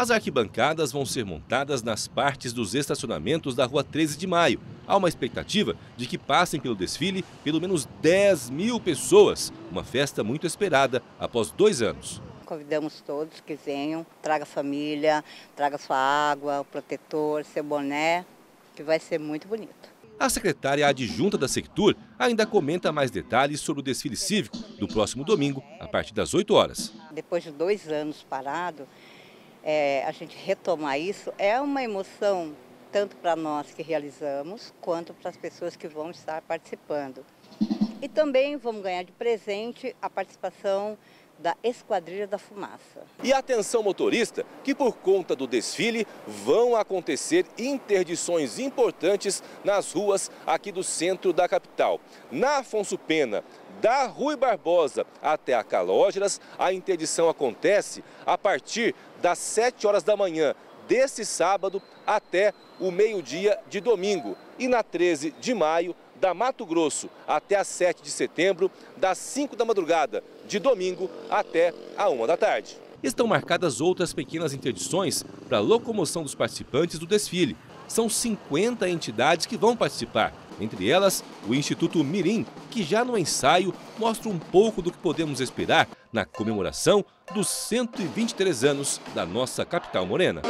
As arquibancadas vão ser montadas nas partes dos estacionamentos da Rua 13 de Maio. Há uma expectativa de que passem pelo desfile pelo menos 10 mil pessoas, uma festa muito esperada após dois anos. Convidamos todos que venham, traga família, traga sua água, o protetor, seu boné, que vai ser muito bonito. A secretária adjunta da Sectur ainda comenta mais detalhes sobre o desfile cívico do próximo domingo, a partir das 8 horas. Depois de dois anos parado, é, a gente retomar isso é uma emoção tanto para nós que realizamos, quanto para as pessoas que vão estar participando. E também vamos ganhar de presente a participação da Esquadrilha da Fumaça. E atenção motorista, que por conta do desfile vão acontecer interdições importantes nas ruas aqui do centro da capital. Na Afonso Pena, da Rui Barbosa até a Calógeras, a interdição acontece a partir das 7 horas da manhã desse sábado até o meio-dia de domingo. E na 13 de maio, da Mato Grosso até a 7 de setembro, das 5 da madrugada de domingo até a 1 da tarde. Estão marcadas outras pequenas interdições para a locomoção dos participantes do desfile. São 50 entidades que vão participar, entre elas o Instituto Mirim, que já no ensaio mostra um pouco do que podemos esperar na comemoração dos 123 anos da nossa capital morena.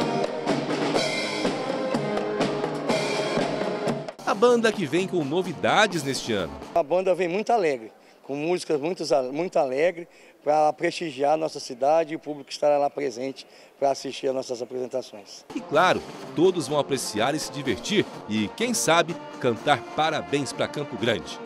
Banda que vem com novidades neste ano. A banda vem muito alegre, com músicas muito, muito alegres, para prestigiar a nossa cidade e o público estará lá presente para assistir às nossas apresentações. E claro, todos vão apreciar e se divertir e, quem sabe, cantar parabéns para Campo Grande.